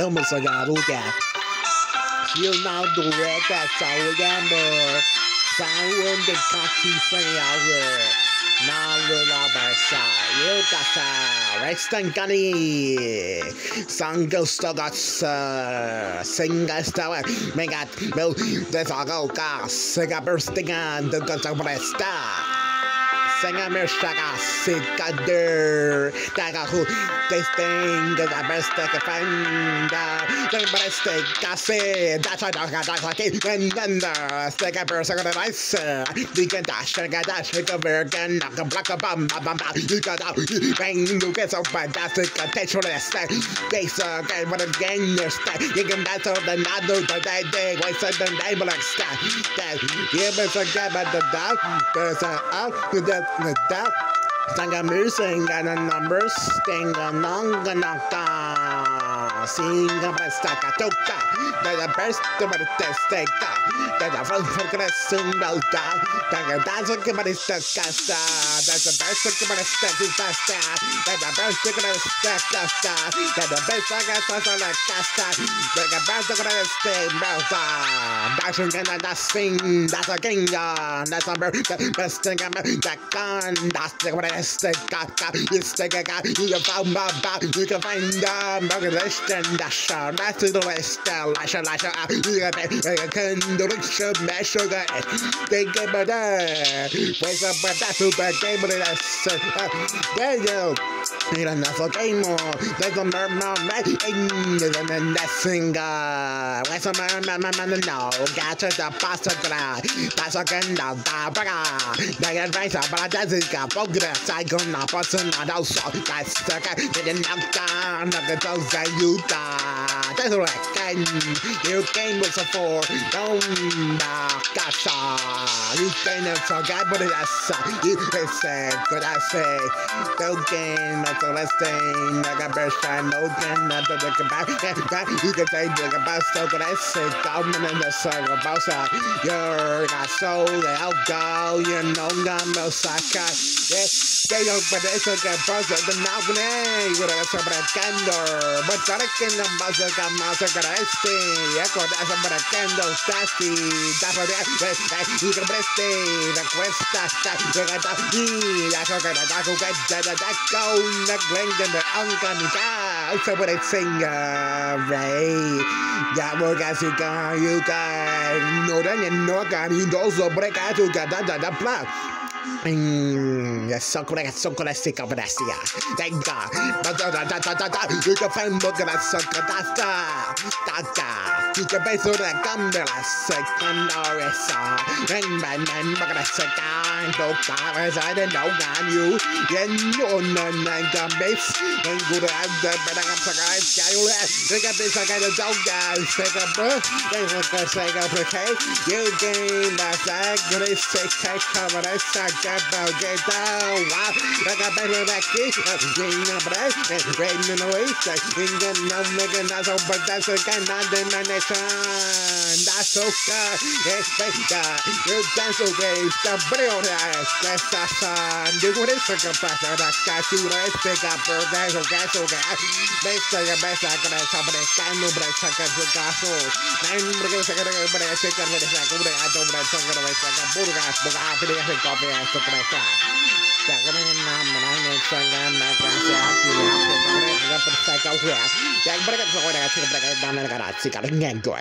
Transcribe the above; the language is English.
Elmer's like, ah, look at. She'll now do it as our gamble. Someone the cocky say our. Now lula barsa, yukasa, restan gani. Sango stogatsa, singa stawa, eh. megat, mil, desagoka, singa burstigan, the presta. Ah. Singa mirstagas. Sekadder. Dagahu, this thing is a best defender. The best gassy, that's a dog, that's a key, of the vice. The can dash, the can dash, the a block of bum, bum, bum, bum. You got. They suck, and a gang your stack. You can dance all but forget about the a out, there's a. Sanga musing and a number stinga nonga naka. Singa bastaka toka. That the best of the testeka. That the first for the sumbalka. That the dance of the stakasta. That's the best of the stakasta. That the best of the stakasta. That the best of the casta. That the best of the stakasta. That's a gun that's sing. That's a ginga. That's a best thing I'm that gun. That's the what I stick. You stick a guy. You can the. That's the West. Lasha Lasha. The. Think about that. Where's up but that's super game you go. Need enough game more. There's a merman right in the that singer. Where's a merman man no got to the pasta. They up it got progress. I go na person na da so that's the guy. Down the dogs that you die. That's right. Can you game was a four. Don't gasha. You can so guy but that's you said good I say. No game that's the last thing. I got best shine no game not the back. You can say the about so good I say. Government in the about that. You're not so they'll go. You know I'm no saca. Yes, they don't but it's a good buzzer. The now when they would have some candor. But I can the buzzer got mouse got I stay. I got some candle sassy. That's what you can press the questa sta. You got that. That's what I got. Go get that. That go. That glen the uncle. So what I sing. Ray. Ya mo kasi ka you no dan yan no kan indo sobre tu ka da da da pla Yes, so good, so good, I stick up with that, yeah. Thank God. But da da da da da da, you can find more good, that's da da You can base on that gun, that I say, thunder, it's a man, man, but I didn't know, God, you, then not, and gun base, and good, I'm dead, but I'm so guys, guy, you. Let, take a piece, got a dog, guys, take a birth, they look a second, okay, you that's that, good, it's take, take, cover, that's that, get about, get down, wow, I got better back here, ring up, right, rain in the waist, ring the no, nigga, that's all, but that's a guy, not the man, that's okay, thank God, you dance away, the brilliant, that's the sun, do what it's a compressor, that got you, let's pick up, that's okay, that's okay, best thing, best I can have somebody, can no break, second, to gaso, nine, break, second, but I take it with a second, I don't break, second, I second, burgas, but after the epic copy, I took my flat. Second, and I'm an iron, second, my glass, I'm going to say, go where. Jack, but I got so I took a break down and I got a cigarette, enjoy.